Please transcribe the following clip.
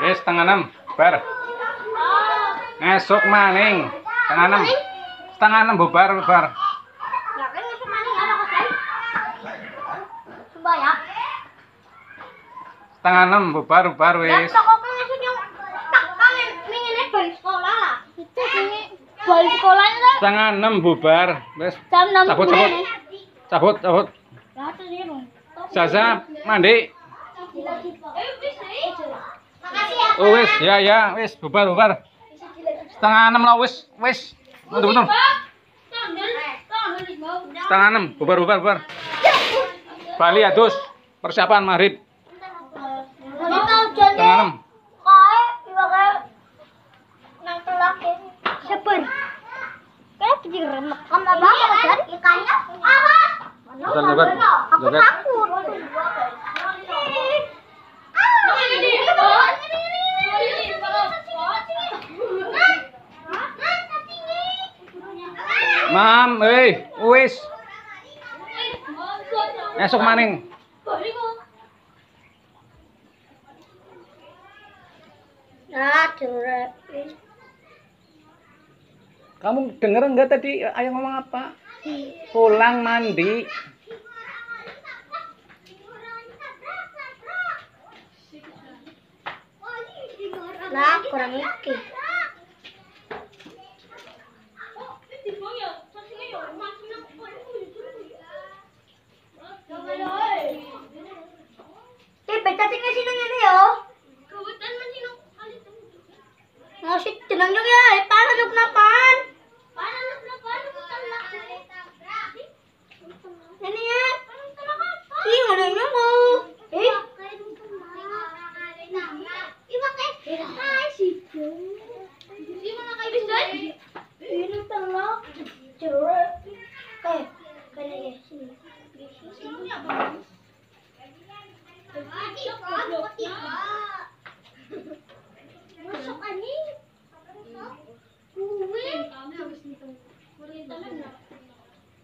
Wis setengah 6, bar. Ngesuk maning. Setengah 6. Setengah 6 bubar, bubar. Setengah 6 bubar, bubar wis. sekolah Setengah 6 bubar, wis. Cabut, cabut. Cabut, cabut. Saza, mandi. Oh wis, ya ya, wis bubar, bubar. Setengah enam lah wis, wis. Betul, betul. Setengah enam, bubar, bubar, bubar. Bali adus, persiapan maghrib. Setengah enam. jadi remek. Kamu ikannya? Apa? Betul. Aku takut. Mam, hei, wis. Esok maning. Kamu denger enggak tadi ayah ngomong apa? Pulang mandi. Nah, kurang iki. Ngasih tenang juga ya, eh, paano nung napan? Ini ya. Ih, ada yang. Ini telur. Curek. Eh, ya sini. Jero banget ya Rati. Ya bodol.